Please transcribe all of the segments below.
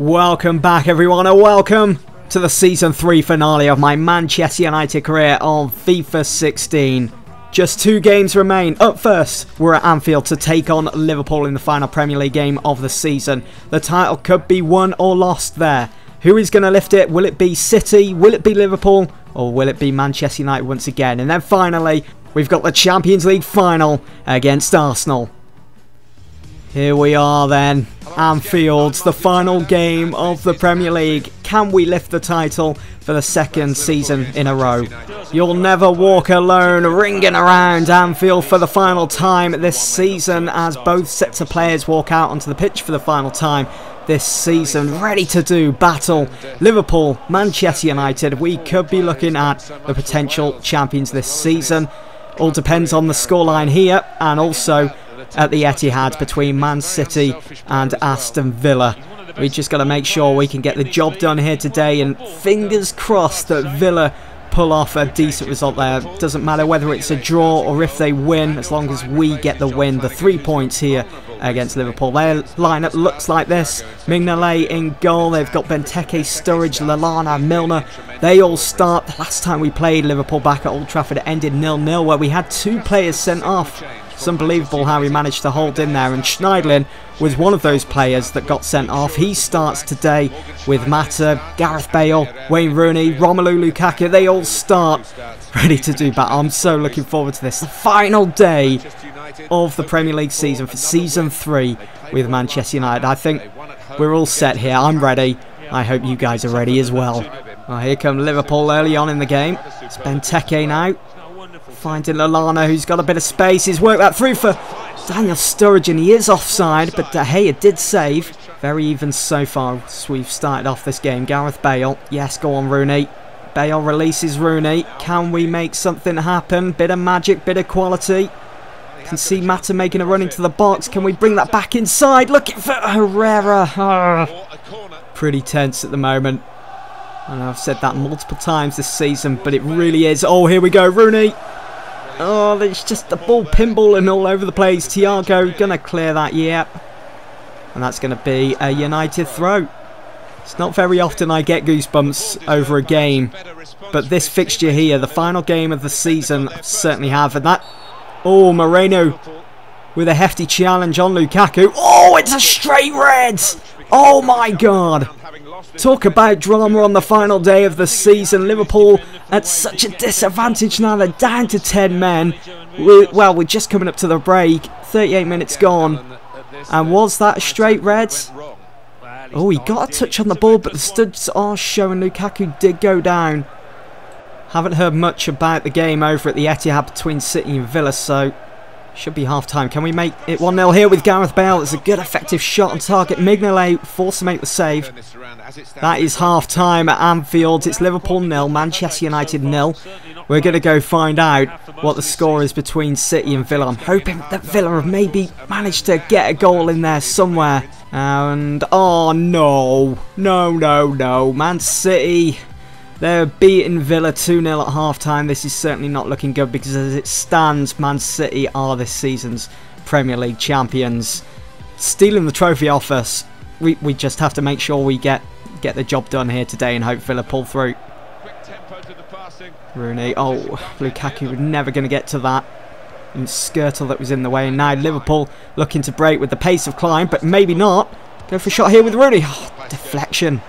Welcome back everyone and welcome to the Season 3 finale of my Manchester United career on FIFA 16. Just two games remain. Up first, we're at Anfield to take on Liverpool in the final Premier League game of the season. The title could be won or lost there. Who is going to lift it? Will it be City? Will it be Liverpool? Or will it be Manchester United once again? And then finally, we've got the Champions League final against Arsenal. Here we are then, Anfield, the final game of the Premier League. Can we lift the title for the second season in a row? You'll never walk alone, ringing around Anfield for the final time this season as both sets of players walk out onto the pitch for the final time this season, ready to do battle. Liverpool, Manchester United, we could be looking at the potential champions this season. All depends on the scoreline here and also at the Etihad between Man City and Aston Villa. We just got to make sure we can get the job done here today and fingers crossed that Villa pull off a decent result there. Doesn't matter whether it's a draw or if they win, as long as we get the win. The three points here against Liverpool. Their lineup looks like this. Mignolet in goal. They've got Benteke, Sturridge, Lallana, Milner. They all start. Last time we played Liverpool back at Old Trafford, it ended nil-nil where we had two players sent off. It's unbelievable how he managed to hold in there. And Schneiderlin was one of those players that got sent off. He starts today with Mata, Gareth Bale, Wayne Rooney, Romelu Lukaku. They all start ready to do battle. I'm so looking forward to this. The final day of the Premier League season for Season 3 with Manchester United. I think we're all set here. I'm ready. I hope you guys are ready as well. well here come Liverpool early on in the game. It's Benteke now. Finding Lallana, who's got a bit of space. He's worked that through for Daniel Sturridge, and he is offside, but De Gea did save. Very even so far as we've started off this game. Gareth Bale. Yes, go on, Rooney. Bale releases Rooney. Can we make something happen? Bit of magic, bit of quality. Can see Mata making a run into the box. Can we bring that back inside? Looking for Herrera. Oh, pretty tense at the moment. Know I've said that multiple times this season, but it really is. Oh, here we go, Rooney. Oh, there's just the ball pinballing all over the place. Thiago gonna clear that, yep. And that's gonna be a United throw. It's not very often I get goosebumps over a game, but this fixture here, the final game of the season, I certainly have. And that, oh, Moreno with a hefty challenge on Lukaku. Oh, it's a straight red! Oh my god! Talk about drama on the final day of the season. Liverpool at such a disadvantage now. They're down to 10 men. we well, we're just coming up to the break. 38 minutes gone. And was that straight red? Oh, he got a touch on the ball, but the studs are showing Lukaku did go down. Haven't heard much about the game over at the Etihad between City and Villa, so should be half time. Can we make it 1 0 here with Gareth Bale? It's a good effective shot on target. Mignolet forced to make the save. That is half time at Anfield. It's Liverpool nil, Manchester United nil. We're going to go find out what the score is between City and Villa. I'm hoping that Villa have maybe managed to get a goal in there somewhere. And, oh no, no, no, no. Man City they're beating Villa 2-0 at half-time. This is certainly not looking good because as it stands, Man City are this season's Premier League champions. Stealing the trophy off us. We, we just have to make sure we get, get the job done here today and hope Villa pull through. Rooney. Oh, Lukaku never going to get to that. And Skrtel that was in the way. And now Liverpool looking to break with the pace of Clyne, but maybe not. Go for a shot here with Rooney. Oh, deflection.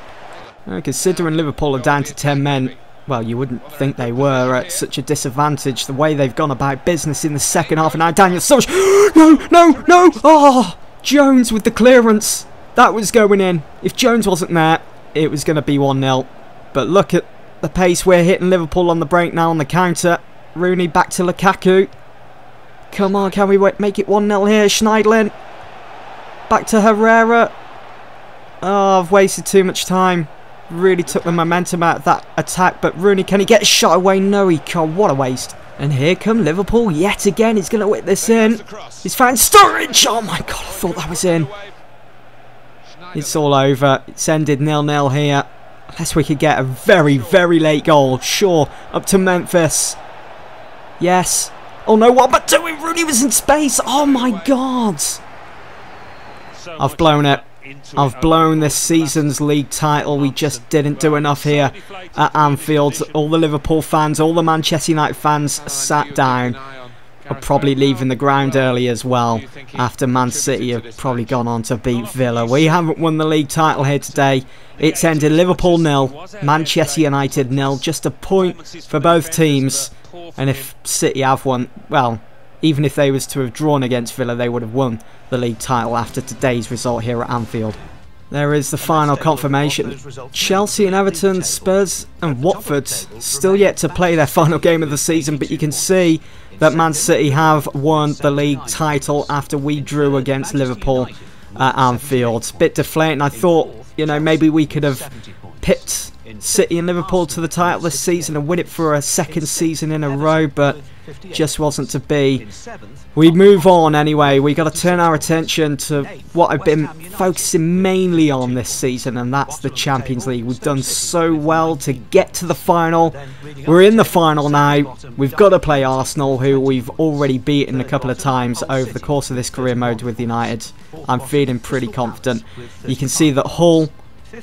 Uh, considering Liverpool are down to 10 men, well, you wouldn't think they were at such a disadvantage. The way they've gone about business in the second half. And now Daniel Sturridge. no, no, no. Oh, Jones with the clearance. That was going in. If Jones wasn't there, it was going to be 1-0. But look at the pace we're hitting Liverpool on the break now on the counter. Rooney back to Lukaku. Come on, can we make it 1-0 here? Schneiderlin. Back to Herrera. Oh, I've wasted too much time really took the momentum out of that attack. But Rooney, can he get shot away? No, he can't. What a waste. And here come Liverpool yet again. He's going to whip this in. He's found Sturridge. Oh my god, I thought that was in. It's all over. It's ended nil-nil here. Unless we could get a very, very late goal. Sure, up to Memphis. Yes. Oh no, what but doing? Rooney was in space. Oh my god. I've blown it. I've blown this season's league title. We just didn't do enough here at Anfield. All the Liverpool fans, all the Manchester United fans sat down. Are probably leaving the ground early as well after Man City have probably gone on to beat Villa. We haven't won the league title here today. It's ended Liverpool nil, Manchester United nil. Just a point for both teams. And if City have won, well, even if they was to have drawn against Villa, they would have won the league title after today's result here at Anfield. There is the final confirmation. Chelsea and Everton, Spurs and Watford still yet to play their final game of the season, but you can see that Man City have won the league title after we drew against Liverpool at Anfield. Bit deflating. I thought, you know, maybe we could have pipped City and Liverpool to the title this season and win it for a second season in a row, but just wasn't to be. We move on anyway. We got to turn our attention to what I've been focusing mainly on this season, and that's the Champions League. We've done so well to get to the final. We're in the final now. We've got to play Arsenal, who we've already beaten a couple of times over the course of this career mode with United. I'm feeling pretty confident. You can see that Hull,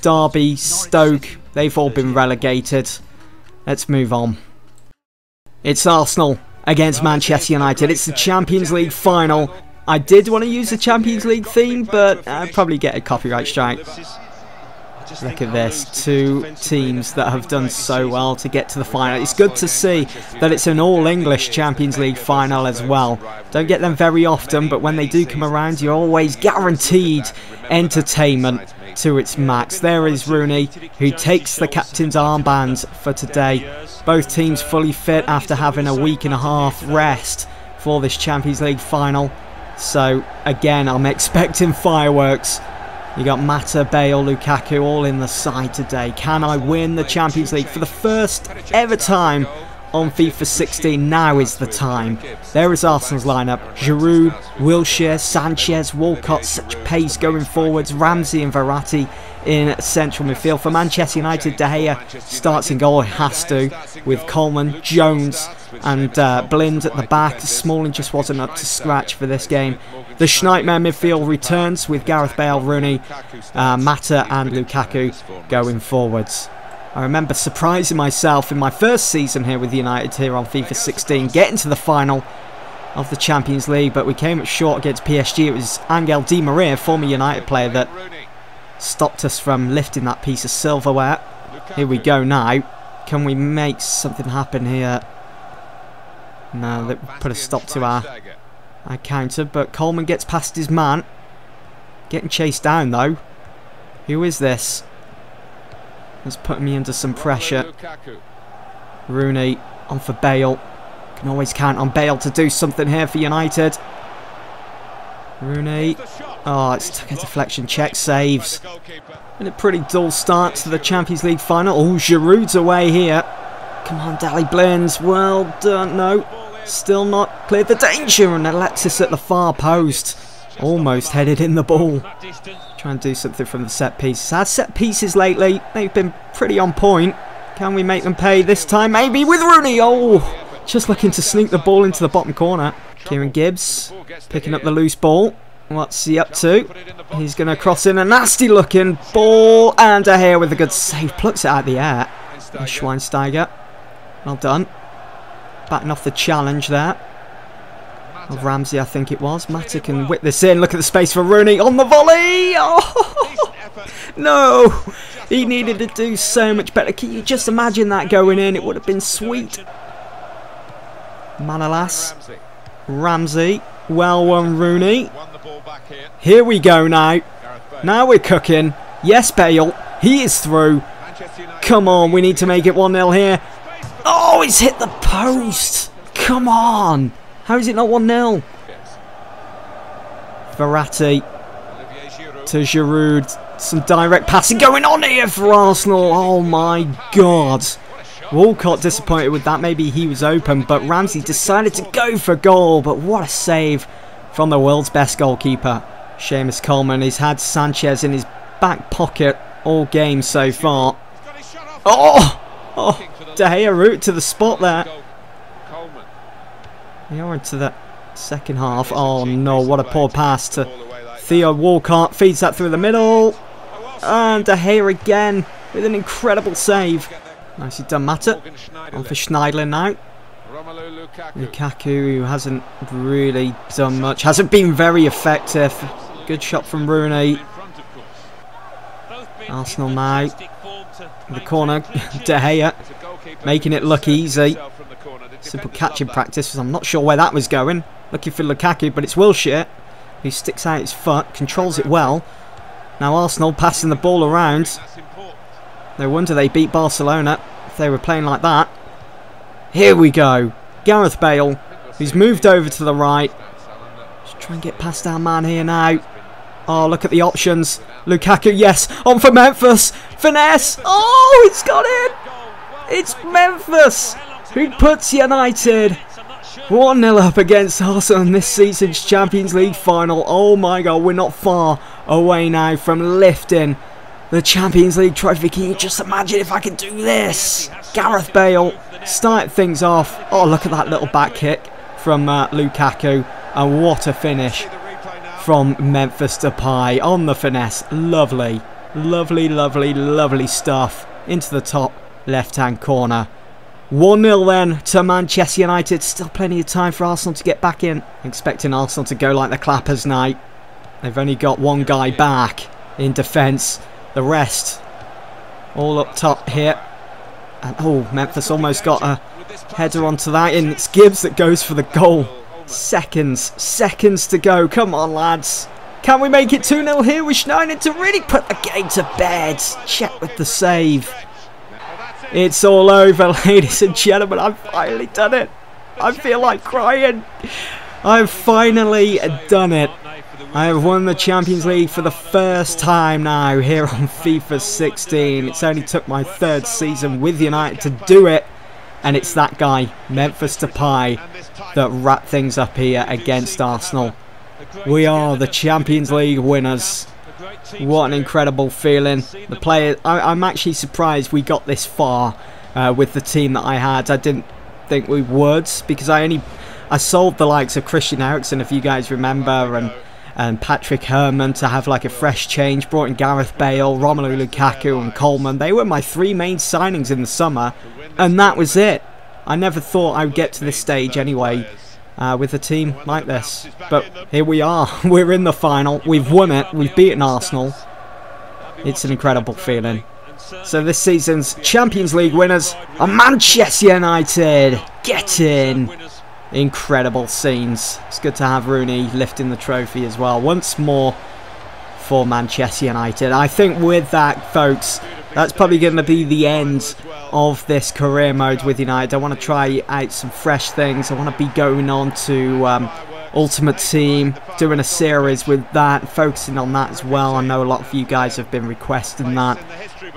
Derby, Stoke, they've all been relegated. Let's move on. It's Arsenal against Manchester United. It's the Champions League final. I did want to use the Champions League theme, but I'd probably get a copyright strike. Look at this, two teams that have done so well to get to the final. It's good to see that it's an all-English Champions League final as well. Don't get them very often, but when they do come around, you're always guaranteed entertainment to its max. There is Rooney, who takes the captain's armband for today. Both teams fully fit after having a week and a half rest for this Champions League final. So, again, I'm expecting fireworks. You got Mata, Bale, Lukaku all in the side today. Can I win the Champions League for the first ever time on FIFA 16? Now is the time. There is Arsenal's lineup. Giroud, Wilshere, Sanchez, Walcott, such pace going forwards. Ramsey and Verratti in central midfield. For Manchester United, De Gea starts in goal, has to, with Coleman, Jones and uh, Blind at the back. Smalling just wasn't up to scratch for this game. The Schneitmer midfield returns with Gareth Bale, Rooney, uh, Mata and Lukaku going forwards. I remember surprising myself in my first season here with United here on FIFA 16, getting to the final of the Champions League, but we came up short against PSG. It was Angel Di Maria, former United player, that stopped us from lifting that piece of silverware. Here we go now. Can we make something happen here? No, that put a stop to our, our counter, but Coleman gets past his man. Getting chased down though. Who is this? That's putting me under some pressure. Rooney on for Bale. Can always count on Bale to do something here for United. Rooney. Oh, ah, it's took a deflection Cech, saves. And a pretty dull start to the Champions League final. Oh, Giroud's away here. Come on, Daley Blinds. Well done. No, still not cleared the danger. And Alexis at the far post. Almost headed in the ball. Try and do something from the set pieces. Our set pieces lately, they've been pretty on point. Can we make them pay this time? Maybe with Rooney. Oh, just looking to sneak the ball into the bottom corner. Kieran Gibbs picking up the loose ball. What's he up to? He's going to cross in a nasty looking ball. And De Gea with a good save. Plucks it out of the air. Schweinsteiger. Well done. Batting off the challenge there. Of Ramsey, I think it was. Mata can whip this in. Look at the space for Rooney on the volley. Oh, no. He needed to do so much better. Can you just imagine that going in? It would have been sweet. Manolas. Ramsey. Well won, Rooney. Here we go now. Now we're cooking. Yes, Bale. He is through. Come on, we need to make it 1-0 here. Oh, he's hit the post. Come on. How is it not 1-0? Verratti to Giroud. Some direct passing going on here for Arsenal. Oh my god. Walcott disappointed with that. Maybe he was open, but Ramsey decided to go for goal. But what a save from the world's best goalkeeper. Seamus Coleman. He's had Sanchez in his back pocket all game so far. Oh! Oh! De Gea route to the spot there. We are into the second half. Oh no, what a poor pass to Theo Walcott feeds that through the middle. And De Gea again with an incredible save. Nicely done, Mata. On for Schneiderlin now. Lukaku, who hasn't really done much, hasn't been very effective. Good shot from Rooney. Arsenal now. In the corner, De Gea making it look easy. Simple catching practice. I'm not sure where that was going. Looking for Lukaku, but it's Wilshere who sticks out his foot, controls it well. Now Arsenal passing the ball around. No wonder they beat Barcelona if they were playing like that. Here we go. Gareth Bale, who's moved over to the right. Just try and get past our man here now. Oh, look at the options. Lukaku, yes. On for Memphis. Finesse. Oh, it's got in. It's Memphis who puts United 1-0 up against Arsenal in this season's Champions League final. Oh my god, we're not far away now from lifting the Champions League trophy. Can you just imagine if I could do this? Gareth Bale start things off. Oh, look at that little back kick from uh, Lukaku. And what a finish from Memphis Depay on the finesse. Lovely, lovely, lovely, lovely stuff into the top left-hand corner. 1-0 then to Manchester United. Still plenty of time for Arsenal to get back in. Expecting Arsenal to go like the Clappers night. They've only got one guy back in defence. The rest all up top here. And oh, Memphis almost got a header onto that. And it's Gibbs that goes for the goal. Seconds, seconds to go. Come on, lads. Can we make it 2-0 here with Schneider to really put the game to bed? Cech with the save. It's all over, ladies and gentlemen. I've finally done it. I feel like crying. I've finally done it. I have won the Champions League for the first time now here on FIFA 16. It's only took my third season with United to do it. And it's that guy, Memphis Depay, that wrapped things up here against Arsenal. We are the Champions League winners. What an incredible feeling. The player, I, am actually surprised we got this far uh, with the team that I had. I didn't think we would because I only I sold the likes of Christian Eriksen, if you guys remember, and and Patrick Herrmann to have like a fresh change. Brought in Gareth Bale, Romelu Lukaku, and Coleman. They were my three main signings in the summer, and that was it. I never thought I would get to this stage anyway uh, with a team like this. But here we are. We're in the final. We've won it. We've beaten Arsenal. It's an incredible feeling. So this season's Champions League winners are Manchester United. Get in. Incredible scenes. It's good to have Rooney lifting the trophy as well. Once more for Manchester United. I think with that, folks, that's probably going to be the end of this career mode with United. I want to try out some fresh things. I want to be going on to um, Ultimate Team, doing a series with that, focusing on that as well. I know a lot of you guys have been requesting that.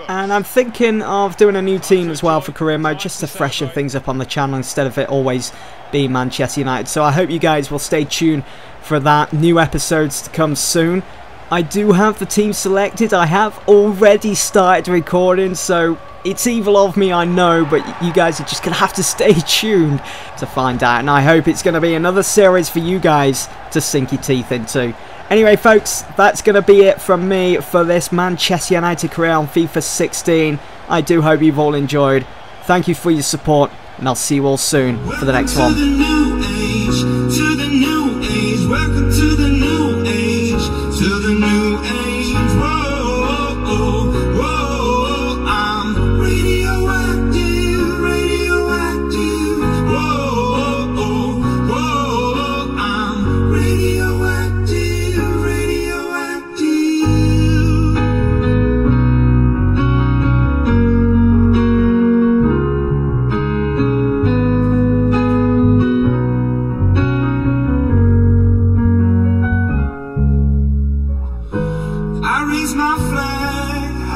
And I'm thinking of doing a new team as well for career mode, just to freshen things up on the channel instead of it always being Manchester United. So I hope you guys will stay tuned for that. New episodes to come soon. I do have the team selected. I have already started recording, so it's evil of me, I know, but you guys are just going to have to stay tuned to find out. And I hope it's going to be another series for you guys to sink your teeth into. Anyway, folks, that's going to be it from me for this Manchester United career on FIFA 16. I do hope you've all enjoyed. Thank you for your support, and I'll see you all soon for the next one.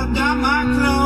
I got my clothes.